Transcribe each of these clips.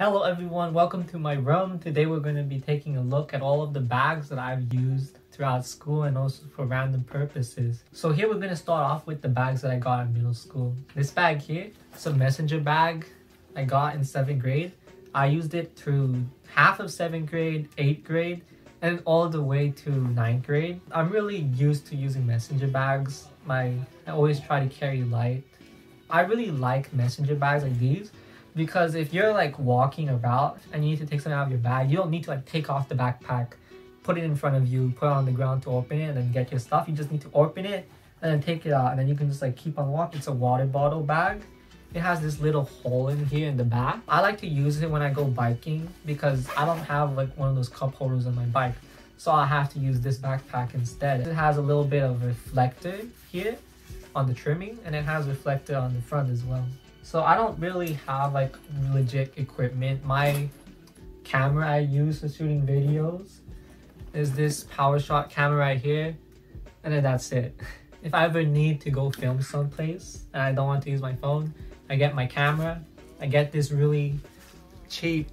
Hello everyone, welcome to my room. Today we're going to be taking a look at all of the bags that I've used throughout school and also for random purposes. So here we're going to start off with the bags that I got in middle school. This bag here, it's a messenger bag I got in 7th grade. I used it through half of 7th grade, 8th grade, and all the way to 9th grade. I'm really used to using messenger bags. My I always try to carry light. I really like messenger bags like these because if you're like walking around and you need to take something out of your bag, you don't need to like take off the backpack, put it in front of you, put it on the ground to open it, and then get your stuff. You just need to open it and then take it out, and then you can just like keep on walking. It's a water bottle bag. It has this little hole in here in the back. I like to use it when I go biking because I don't have like one of those cup holders on my bike. So I have to use this backpack instead. It has a little bit of reflector here on the trimming and it has reflector on the front as well. So I don't really have like legit equipment. My camera I use for shooting videos is this PowerShot camera right here. And then that's it. If I ever need to go film someplace and I don't want to use my phone, I get my camera. I get this really cheap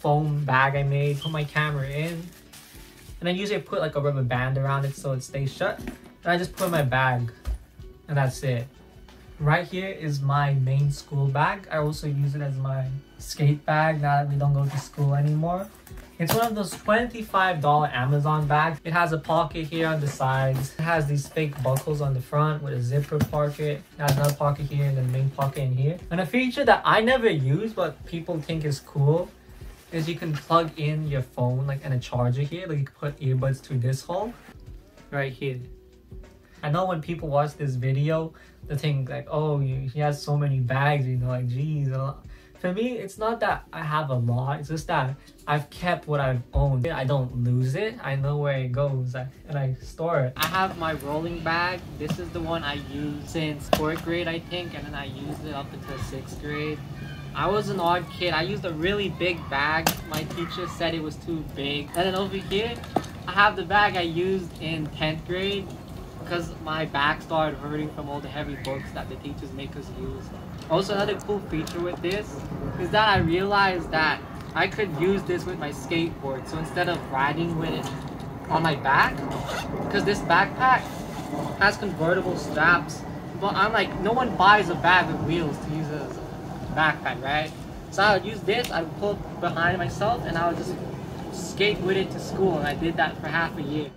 foam bag I made, put my camera in. And then usually I put like a rubber band around it so it stays shut. And I just put my bag and that's it. Right here is my main school bag. I also use it as my skate bag now that we don't go to school anymore. It's one of those $25 Amazon bags. It has a pocket here on the sides. It has these fake buckles on the front with a zipper pocket. It has another pocket here and the main pocket in here. And a feature that I never use but people think is cool is you can plug in your phone like and a charger here. Like you can put earbuds through this hole right here. I know when people watch this video, they think like, oh, he has so many bags, you know, like, geez. For me, it's not that I have a lot. It's just that I've kept what I've owned. I don't lose it. I know where it goes and I store it. I have my rolling bag. This is the one I used since 4th grade, I think. And then I used it up until 6th grade. I was an odd kid. I used a really big bag. My teacher said it was too big. And then over here, I have the bag I used in 10th grade because my back started hurting from all the heavy books that the teachers make us use. Also, another cool feature with this is that I realized that I could use this with my skateboard. So instead of riding with it on my back, because this backpack has convertible straps, but I'm like, no one buys a bag with wheels to use as a backpack, right? So I would use this, I would pull behind myself, and I would just skate with it to school, and I did that for half a year.